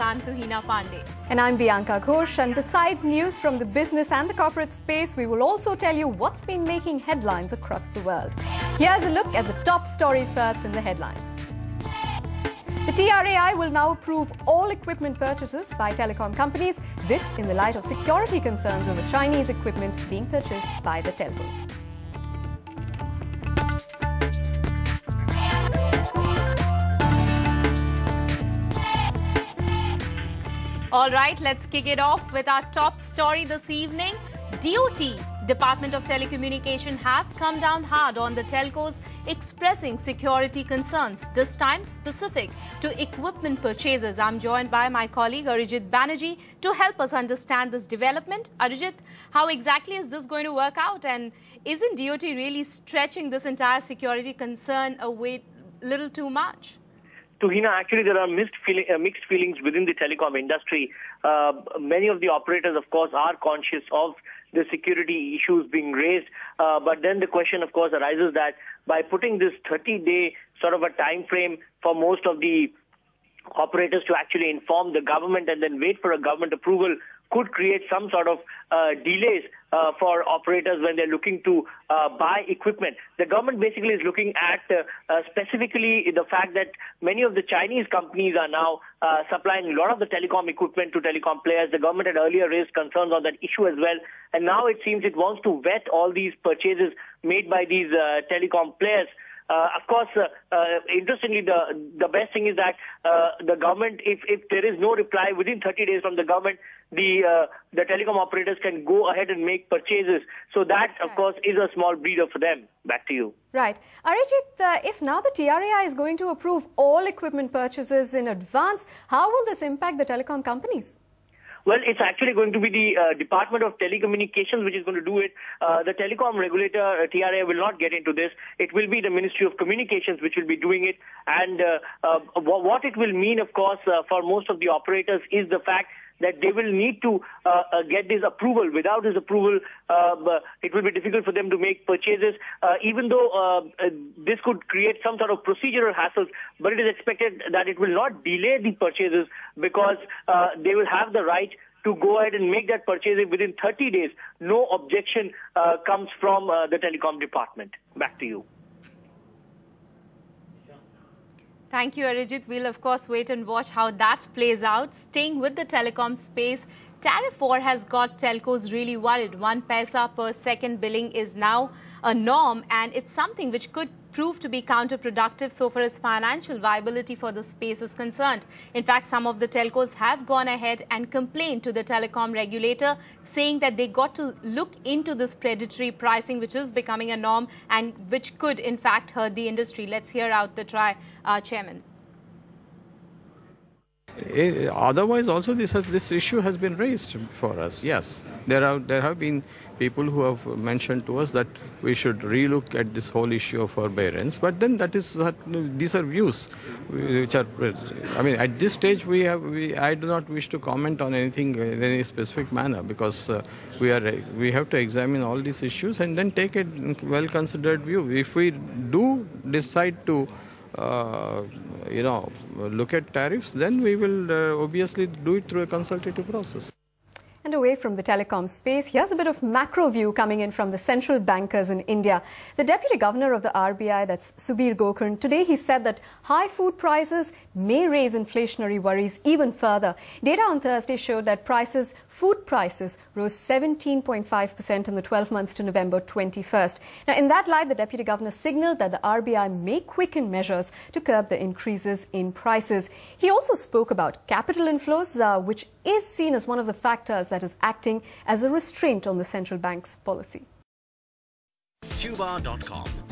I'm Tuhina Pandey. And I'm Bianca Ghosh. And besides news from the business and the corporate space, we will also tell you what's been making headlines across the world. Here's a look at the top stories first in the headlines. The TRAI will now approve all equipment purchases by telecom companies. This in the light of security concerns over Chinese equipment being purchased by the telcos. All right, let's kick it off with our top story this evening. DOT, Department of Telecommunication, has come down hard on the telcos, expressing security concerns, this time specific to equipment purchases. I'm joined by my colleague Arijit Banerjee to help us understand this development. Arijit, how exactly is this going to work out? And isn't DOT really stretching this entire security concern away a little too much? Tuhina, actually, there are mixed, feeling, uh, mixed feelings within the telecom industry. Uh, many of the operators, of course, are conscious of the security issues being raised. Uh, but then the question, of course, arises that by putting this 30-day sort of a time frame for most of the operators to actually inform the government and then wait for a government approval could create some sort of uh, delays uh, for operators when they're looking to uh, buy equipment. The government basically is looking at uh, uh, specifically the fact that many of the Chinese companies are now uh, supplying a lot of the telecom equipment to telecom players. The government had earlier raised concerns on that issue as well. And now it seems it wants to vet all these purchases made by these telecom players. Uh, of course, uh, uh, interestingly, the the best thing is that the government, if if there is no reply within 30 days from the government, the the telecom operators can go ahead and make purchases. So that, of course, is a small breather for them. Back to you. Right. Arijit, if now the TRAI is going to approve all equipment purchases in advance, how will this impact the telecom companies? Well, it's actually going to be the uh, Department of Telecommunications which is going to do it. Uh, the telecom regulator, uh, TRAI, will not get into this. It will be the Ministry of Communications which will be doing it. And uh, uh, what it will mean, of course, uh, for most of the operators is the fact that they will need to uh, uh, get this approval. Without this approval, uh, it will be difficult for them to make purchases, uh, even though uh, uh, this could create some sort of procedural hassles. But it is expected that it will not delay the purchases because they will have the right to go ahead and make that purchase within 30 days. No objection comes from the telecom department. Back to you. Thank you, Arijit. We'll, of course, wait and watch how that plays out. Staying with the telecom space, Tariff war has got telcos really worried. One paisa per second billing is now a norm, and it's something which could prove to be counterproductive so far as financial viability for the space is concerned. In fact, some of the telcos have gone ahead and complained to the telecom regulator, saying that they got to look into this predatory pricing, which is becoming a norm and which could, in fact, hurt the industry. Let's hear out the TRAI, uh, Chairman. Eh, otherwise also this has this issue has been raised for us yes. There are there have been people who have mentioned to us that we should relook at this whole issue of forbearance but then that is that these are views which are i mean at this stage we have we, i do not wish to comment on anything in any specific manner because uh, we are we have to examine all these issues and then take a well considered view. If we do decide to you know, look at tariffs, then we will uh, obviously do it through a consultative process. And away from the telecom space, here's a bit of macro view coming in from the central bankers in India. The deputy governor of the RBI, that's Subir Gokarn, today he said that high food prices may raise inflationary worries even further. Data on Thursday showed that prices, food prices, rose 17.5% in the 12 months to November 21st. Now, in that light, the deputy governor signaled that the RBI may quicken measures to curb the increases in prices. He also spoke about capital inflows, uh, which is seen as one of the factors that is acting as a restraint on the central bank's policy. Tuba.com